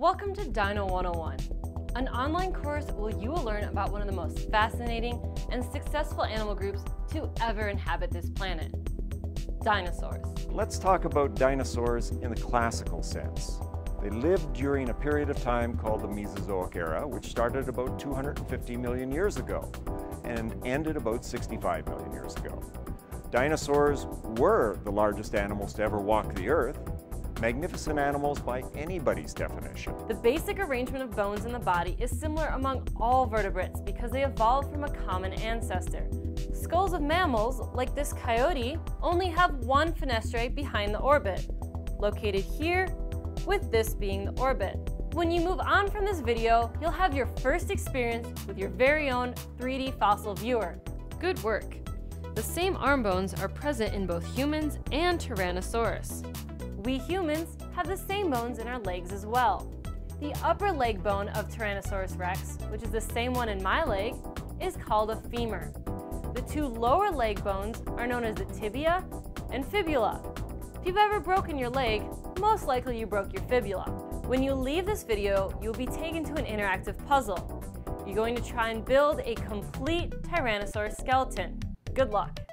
Welcome to Dino 101, an online course where you will learn about one of the most fascinating and successful animal groups to ever inhabit this planet, dinosaurs. Let's talk about dinosaurs in the classical sense. They lived during a period of time called the Mesozoic era, which started about 250 million years ago and ended about 65 million years ago. Dinosaurs were the largest animals to ever walk the earth, magnificent animals by anybody's definition. The basic arrangement of bones in the body is similar among all vertebrates because they evolved from a common ancestor. Skulls of mammals, like this coyote, only have one fenestrae behind the orbit, located here, with this being the orbit. When you move on from this video, you'll have your first experience with your very own 3D fossil viewer. Good work! The same arm bones are present in both humans and Tyrannosaurus. We humans have the same bones in our legs as well. The upper leg bone of Tyrannosaurus rex, which is the same one in my leg, is called a femur. The two lower leg bones are known as the tibia and fibula. If you've ever broken your leg, most likely you broke your fibula. When you leave this video, you'll be taken to an interactive puzzle. You're going to try and build a complete Tyrannosaurus skeleton. Good luck.